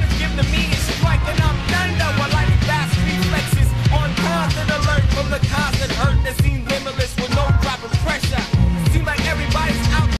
gonna get